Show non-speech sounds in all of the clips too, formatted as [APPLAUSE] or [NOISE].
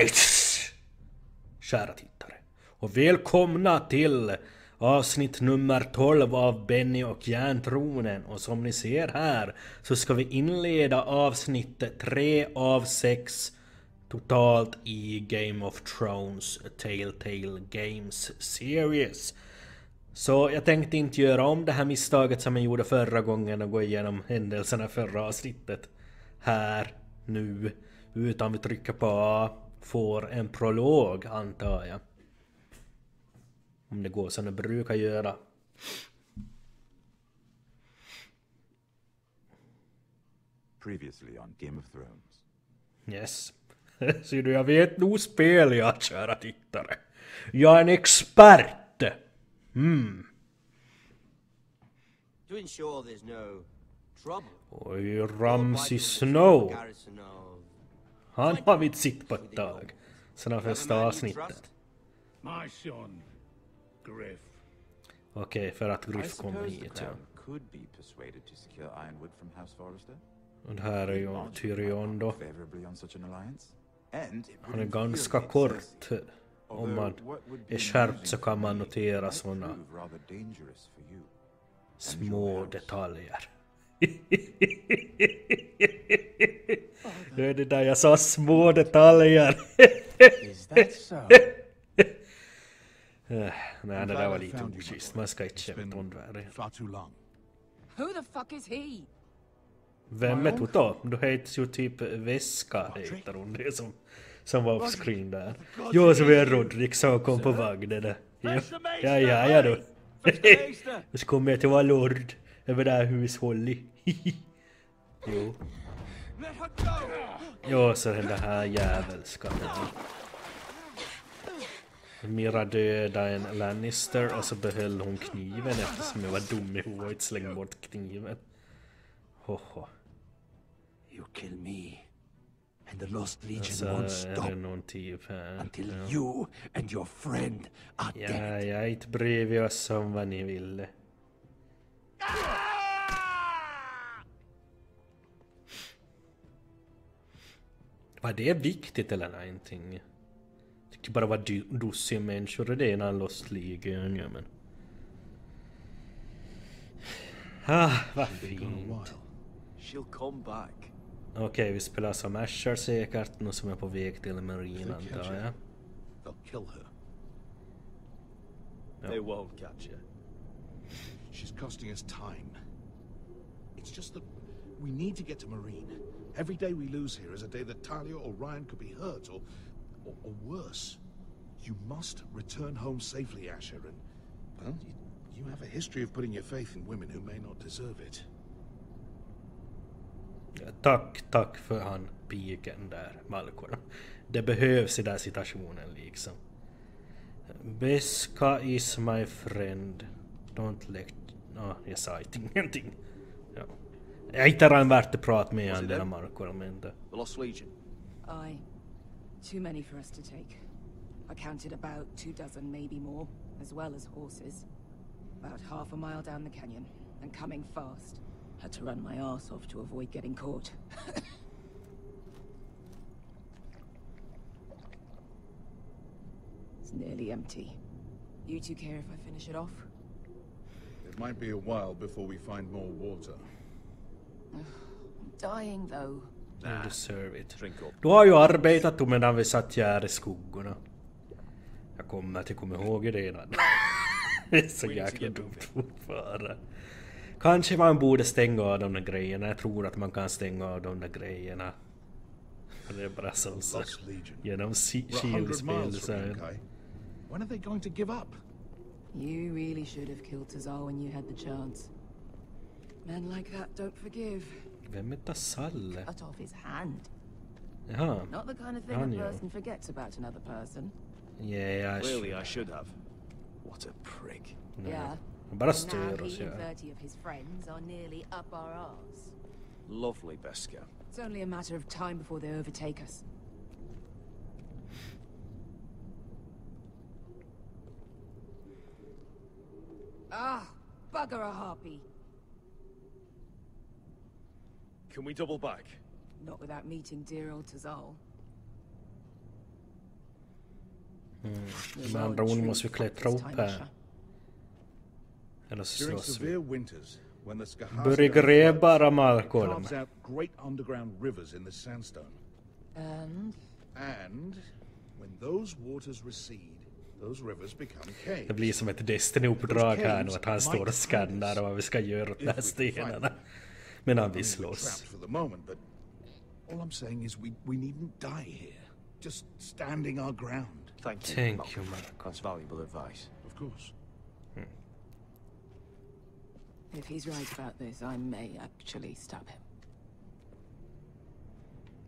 Alright! Kära tittare. Och välkomna till avsnitt nummer 12 av Benny och järntronen. Och som ni ser här så ska vi inleda avsnitt 3 av 6 totalt i Game of Thrones Telltale Games Series. Så jag tänkte inte göra om det här misstaget som jag gjorde förra gången och gå igenom händelserna förra avsnittet här, nu, utan vi trycker på A, får en prolog antar jag. Om det går som det brukar göra. Previously on Game of Thrones. Yes. [LAUGHS] Ser du, jag vet nog spel jag, kära tittare. Jag är en expert! Mm. To ensure there's no trouble. Oj, Vital Snow. Han har vi inte sett på ett tag. Sen det första avsnittet. Okej, för att Griff kommer hit ja. Och det här är ju Tyrion då. Han är ganska kort. Om man är skärpt så kan man notera såna you. små detaljer. Det är det där jag sa, små detaljer. Is that so? [LAUGHS] Eh, Nej, det där var lite oschysst. Man ska inte too long. Who the fuck is he? Vem är Toto? Du heter ju typ Väska, heter hon. Det som, som var offscreen där. Jag som är Rodrik som kom på vagnen där. Ja, ja, ja. Och så kommer jag till vara lord över det här hushållet. [LAUGHS] Jo. Ja, så den här jävelskapen. Mira dödade en Lannister och så behöll hon kniven eftersom jag var dum i huvudet slängde bort kniven. Hoho. You kill me, and the Lost Legion Så won't stop typ här. until Ja. you and your friend are Ja, dead. jag är inte bredvid oss som vad ni ville. Var det viktigt eller någonting? Jag tyckte bara det var du- dussin människor och det är en Lost Legion, ja men... Ah, vad fint. Okej, vi spelar som Asher säkert, nu som är på väg till Marine antar jag. They'll kill her. They won't catch her. She's costing us time. It's just that we need to get to Marine. Every day we lose here is a day that Talia or Ryan could be hurt, or, or, or worse. You must return home safely, Asher, and, well, you, you have a history of putting your faith in women who may not deserve it. Tack, tack för han piken där, Malcolm. Det behövs i den situationen liksom. Beska is my friend. Don't let... Ja, jag sa ingenting. Ja. Jag hittar han värt att prata med Was han it den them? Malcolm, men det... The Lost Legion. Aye. Too many for us to take. I counted about two dozen, maybe more, as well as horses. About half a mile down the canyon, and coming fast. Had to run my ass off to avoid getting caught. [LAUGHS] it's nearly empty. You two care if I finish it off? It might be a while before we find more water. Dying though. You deserve it. Du har ju arbetat medan vi satt här i skuggorna. Jag kommer att jag kommer ihåg det redan. [LAUGHS] det är så jäkla dumt fortfarande. Kanske man borde stänga av de där grejerna. Jag tror att man kan stänga av de där grejerna. Det är bara så, så genom miles så här. When are they going to give up? You really should have killed Tazar when you had the chance. Men like that don't forgive. Vem är Tasalle? Cut off his hand. Jaha. Not the kind of thing Anya. a person forgets about another person. Yeah, Clearly I should have. What a prick. Yeah. Bara Now stör oss he ja. 30 of his friends are nearly up our arse. Lovely Beska. It's only a matter of time before they overtake us. Ah, bugger a harpy. Can we double back? Not without meeting dear old Tazal. Med andra ord måste vi klättra upp här. Eller så During slåss vi. severe winters, when the Skahazia Börja gräva great underground rivers in the sandstone. And And when those waters recede, those rivers become caves. Det blir som ett Destiny-uppdrag här nu att han står och skannar vad vi ska göra åt de här stenarna. Medan vi slåss. trapped for the moment, but all I'm saying is we, we needn't die here. Just standing our ground. Thank you. Valuable advice. Of course. if he's right about this, I may actually stab him.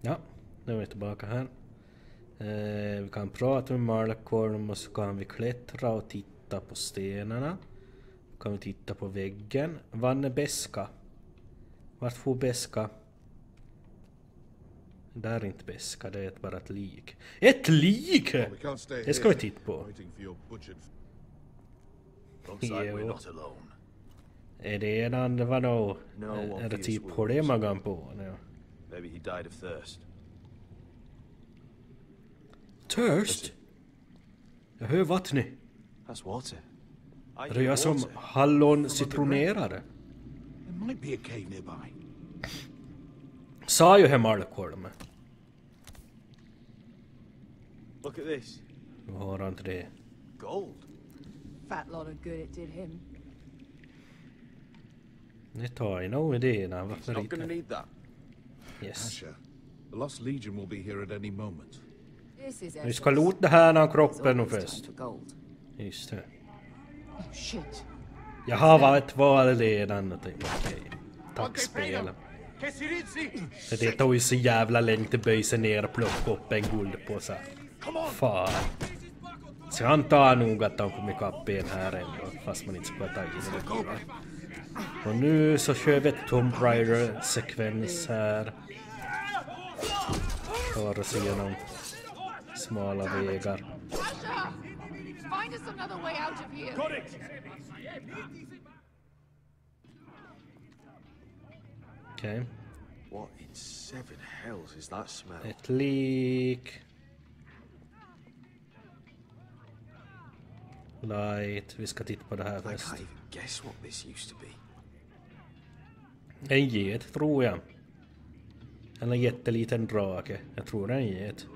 Ja, nu är vi tillbaka här. Eh, vi kan prata med Malcolm och så kan vi klättra och titta på stenarna. Kan vi titta på väggen. Vann är Beska? Vart får Beska? Där är inte Beska, det är bara ett lik. Ett lik! Det ska vi titta på. for Jo. Är det en vadå? Är det typ wounds. på? Ja. Maybe he died of thirst. Jag hör vattnet. That's water. I Det är hear som hallon citronerade. There might be a cave nearby. Sa ju här Malcolm. Look at this. Nu har han inte det. Gold. Fat lot of good it did him. Det tar ju nog idéerna. He's Varför not gonna inte? need that. Yes. Asha, the Lost Legion will be here at any moment. This is Vi ska Essos. lota här av It's kroppen nu always time först. for gold. Just det. Oh shit. Jag har varit val redan. Okej. Tack spel. För det tog ju så jävla länge till böja sig ner och plocka upp en guldpåse. Fan. Så jag antar nog att de kom ikapp en här ändå. Fast man inte ska ta i det. Och nu så kör vi ett Tomb Raider-sekvens här. Tar oss igenom smala vägar. Okej. What in seven hells is that smell? Ett lik. Light. Vi ska titta på det här I först. can't even guess what this used to be. En get tror jag. Eller en jätteliten drake. Jag tror det är en get.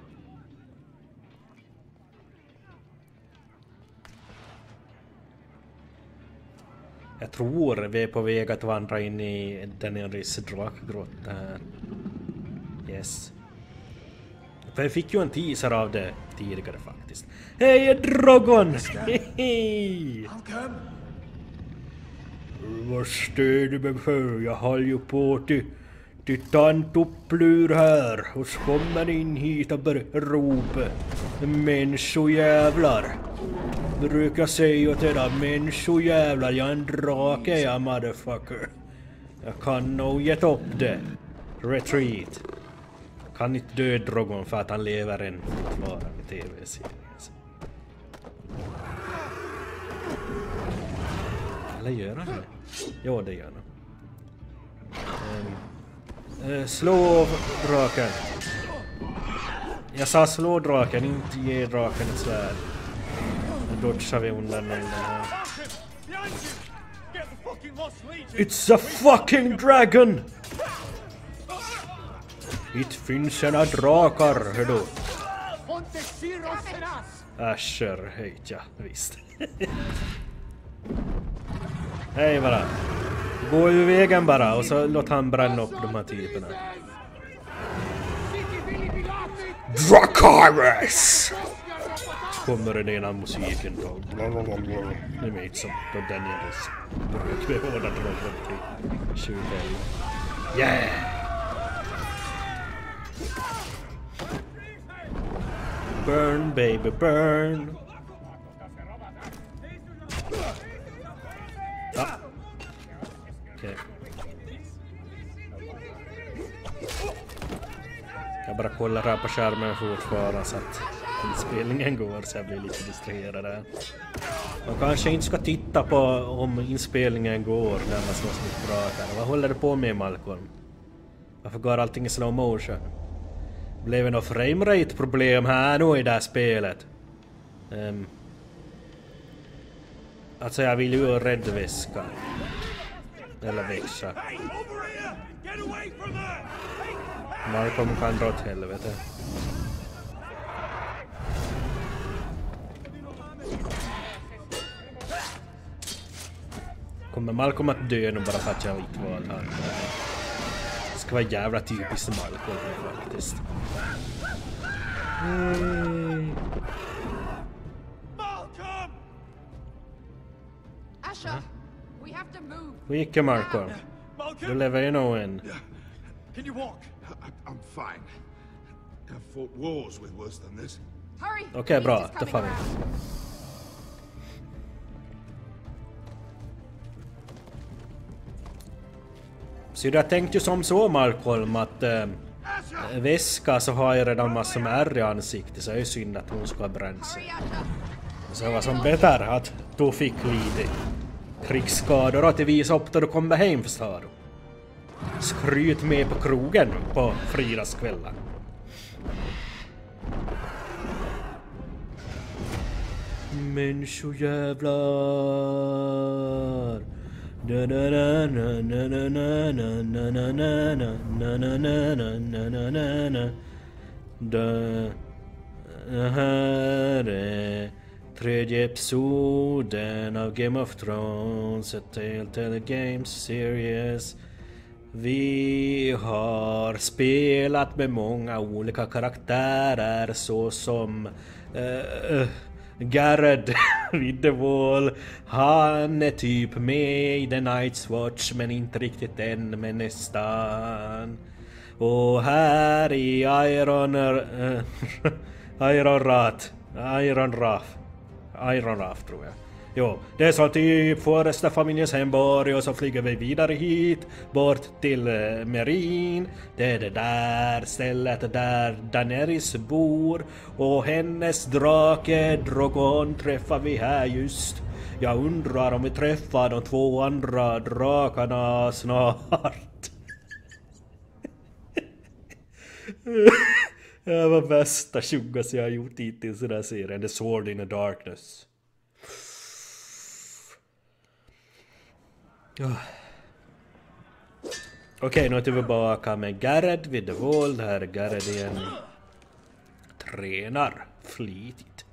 Jag tror vi är på väg att vandra in i Daenerys drakgrotta här. Yes. För jag fick ju en teaser av det tidigare faktiskt. Hej Drogon! Vad stör du mig för? Jag håller ju på till, till tant Upplur här och så kommer in hit och börjar ropa. Människojävlar. Brukar säga åt era människojävlar, jag är en drake jag motherfucker. Jag kan nog gett upp det. Retreat. Kan inte döda Drogon för att han lever än fortfarande i TV-serien. Eller gör han det? Jo, det gör han. Um, uh, slå draken. Jag sa slå draken, inte ge draken ett svärd. Dodgar vi undan elden här. It's a fucking dragon! Det finns ena drakar, hördu. Asher, höjt ja, visst. Hej bara. Gå ur vägen bara och så låt han bränna upp de här typerna. Dracarys! Kommer den ena musiken då. Ni vet som på Daenerys bruk med båda dragon till 20 Yeah! Burn baby burn! Ja. Okej. Jag bara kollar här på skärmen fortfarande så att inspelningen går så jag blir lite distraherad. Man kanske inte ska titta på om inspelningen går när man slåss mot drakar. Vad håller du på med Malcolm? Varför går allting i slow motion? Blev det något framerate problem här nu i det här spelet? Um, alltså jag vill ju rädda väskan. Eller växa. Malcolm kan dra åt helvete. Kommer Malcolm att dö nu bara för att jag inte valde han? Det ska vara jävla typiskt Malcolm faktiskt. Mm. Asher, we have to move. Hur gick det Malcolm? Du lever ju nog än. Can you walk? I, I'm fine. I've fought wars with worse than this. Okej, the bra. beast is Så jag tänkte ju som så Malcolm att äh, väska så har jag redan massor med ärr i ansiktet så det är ju synd att hon ska ha bränt sig. Så det var som bättre att du fick lite krigsskador och att visa upp då du kommer hem förstår du. Skryt med på krogen på fredagskvällen. Människojävlar det här är tredje episoden av Game of Thrones, ett Telltale Games series. Vi har spelat med många olika karaktärer såsom uh, uh, Garrett [LAUGHS] wall. Han är typ med i The Night's Watch men inte riktigt än men nästan. Och här i Iron... Äh, [LAUGHS] Iron Rat. Iron Raff. Iron Raff tror jag. Jo, det är så typ första familjens hemborg och så flyger vi vidare hit, bort till eh, Merin. Det är det där stället där Daenerys bor och hennes drake Drogon träffar vi här just. Jag undrar om vi träffar de två andra drakarna snart. [LAUGHS] Det var bästa tjuggas jag har gjort hittills i den här serien. The Sword in the Darkness. Ja. Okej, nu är vi tillbaka med Garrett vid The Wall. Här är Garrett igen. Tränar flitigt.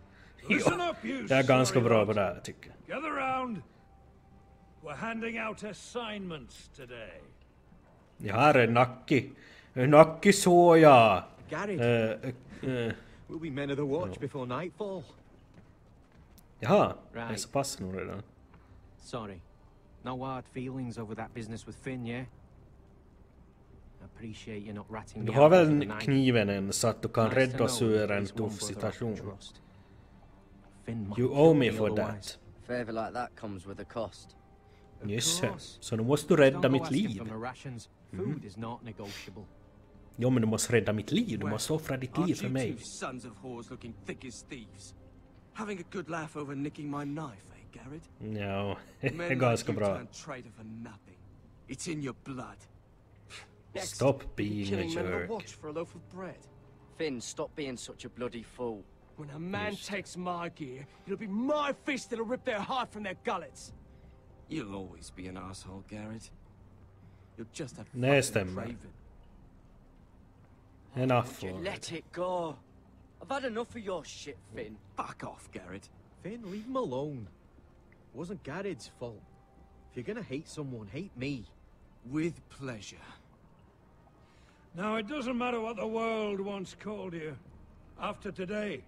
Ja, you jag är ganska bra på det här tycker jag. Gather round. We're handing out assignments today. Jag har en nacki. En nacki såg jag. Eh, eh, we'll be men of the watch before nightfall. Jaha, det är Right. så pass nog redan. Sorry. No hard feelings over that business with Finn, yeah? Du har väl kniven än så att du kan rädda oss ur en tuff situation? You owe me for that. Favor Så nu måste du rädda mitt liv. Mm. Jo, men du måste rädda mitt liv. Du måste offra ditt liv för mig. Having a good laugh over nicking my knife, Garrett? Ja, det är Men like ganska you bra. turn traitor for nothing. It's in your blood. Next, Stop being a killing men jerk. watch for a loaf of bread. Finn, stop being such a bloody fool. When a man takes my gear, it'll be my fist that'll rip their heart from their gullets. You'll always be an asshole, Garrett. You're just a Nej, fucking stämmer. craven. Enough. You let it go. I've had enough of your shit, Finn. Fuck off, Garrett. Finn, leave him alone. It wasn't Garrett's fault. If you're gonna hate someone, hate me. With pleasure. Now, it doesn't matter what the world once called you. After today,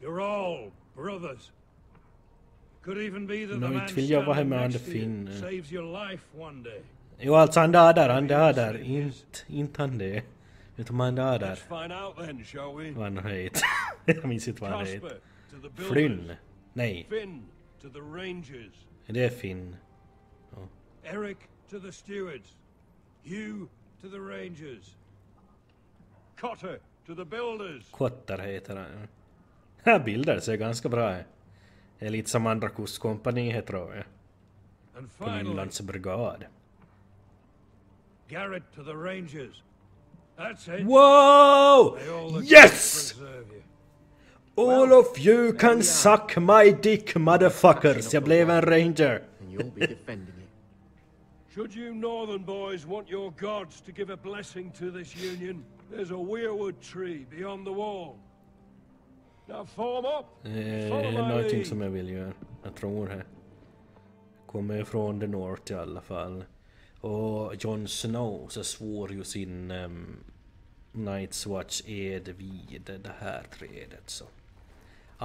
you're all brothers. Could even be that No, the it man vill jag vara med next to you Finn. saves your life one day. Jo alltså han dödar, han dödar. Inte, inte han det. Utan han dödar. Let's find out then, shall we? Vad han heter. Jag minns inte vad han Casper heter. to the builders. Flynn. Nej, Finn to the rangers. är Finn. Oh. Eric to the stewards. Hugh to the rangers. Cotter to the builders. Kottar heter han. Här bilder ser ganska bra ut. Det är lite som andra kustkompaniet tror jag. And På brigad. Garrett to the rangers. That's it. Wow! May all the gods Yes! All of you can suck my dick motherfuckers. Jag blev en ranger. Should you northern boys want your gods to give a blessing to this union, there's a weirwood tree beyond the wall. Now form up. Eh, my någonting som jag vill göra. Jag tror det. Kommer från the North i alla fall. Och Jon Snow så svor ju sin um, Night's Watch ed vid det här trädet så.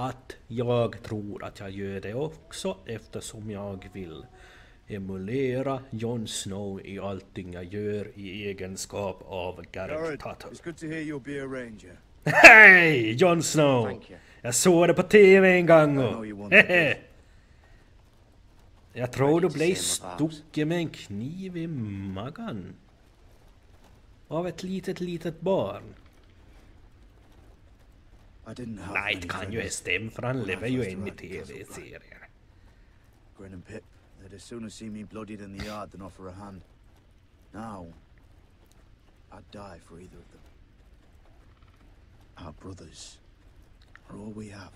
Att jag tror att jag gör det också eftersom jag vill emulera Jon Snow i allting jag gör i egenskap av Garrett Tuttle. It's good to hear you'll be a ranger. Hej! Jon Snow! Thank you. Jag såg det på TV en gång och... [LAUGHS] Jag tror du blev stucken med en kniv i magen. Av ett litet, litet barn. I didn't have Nej, many det kan ju friends för han lever ju first än i arrived in Castle Black. TV-serien. Grin and Pip, they'd as sooner see me bloodied in the yard than offer a hand. Now, I'd die for either of them. Our brothers are all we have.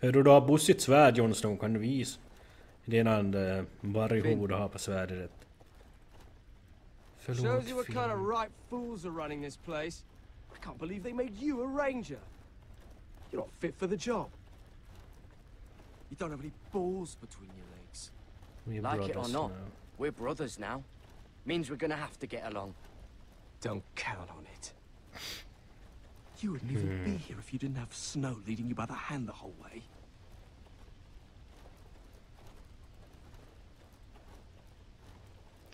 Hör du, du har bussigt svärd Jon Snow, kan du visa? Det är en uh, varghuvud du har på svärdet. Shows you what kind of Finn. right fools are running this place. I can't believe they made you a ranger. You're not fit for the job. You don't have any balls between your legs. Vi är Like it or not, now. we're brothers now. Means we're gonna have to get along. Don't count on it. You wouldn't even be hmm. here if you didn't have Snow leading you by the hand the whole way.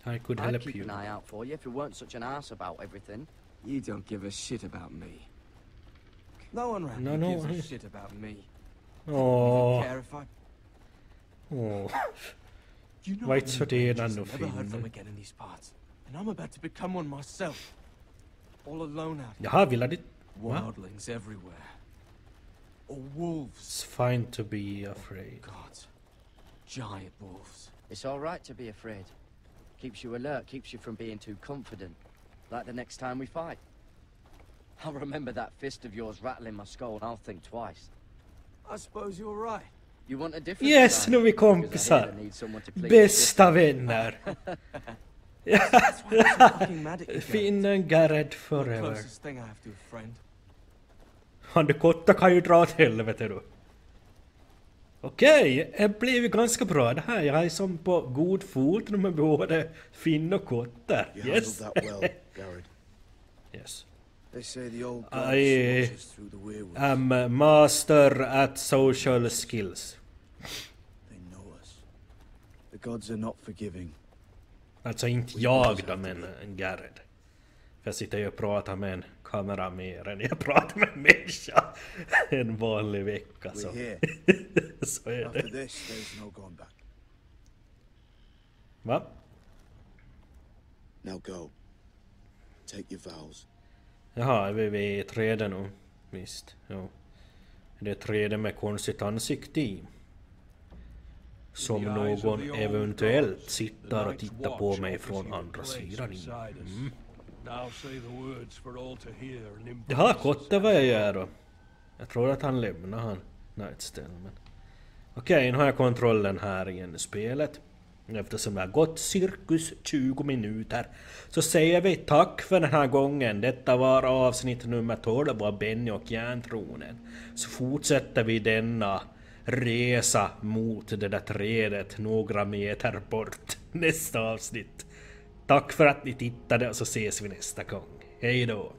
I could I'd help keep you. an eye out for you if you weren't such an ass about everything. You don't give a shit about me. No one around No, here no, gives a shit about me. Oh. Åh, Care if I... Oh. åh. You know Vad how så many det är I've never heard from again in these parts. And I'm about to become one myself. All alone out here. Jaha, vill du... Va? Wildlings everywhere. Or wolves. It's fine to be afraid. Oh, God. Giant wolves. It's all right to be afraid. Keeps you alert, keeps you from being too confident. Like the next time we fight. I'll remember that fist of yours rattling my skull and I'll think twice. I suppose you're right. You want a different Yes, nu är vi kompisar. Bästa vänner. [LAUGHS] Finnen Garrett The forever. Han det kotta kan ju dra åt helvete du. Okej, det blev ju ganska bra det här. Jag är som på god fot med både Finn och Kotte. Yes. well, [LAUGHS] yes. I am master at social skills. they know us. The gods are not forgiving. Alltså inte jag då, men Garrett. För jag sitter ju och pratar med en kamera mer än jag pratar med en människa en vanlig vecka. Så, [LAUGHS] så är det. Va? Now go. Take your vows. Jaha, är vi vid trädet nu? Visst, jo. Det är trädet med konstigt ansikte i. Som någon eventuellt sitter och tittar på mig från andra sidan. Mm. Kotte vad jag gör då? Jag tror att han lämnar han Nightstell men... Okej, nu har jag kontrollen här igen i spelet. Eftersom det har gått cirkus 20 minuter så säger vi tack för den här gången. Detta var avsnitt nummer 12 av Benny och järntronen. Så fortsätter vi denna resa mot det där trädet några meter bort [LAUGHS] nästa avsnitt. Tack för att ni tittade och så ses vi nästa gång. Hej då!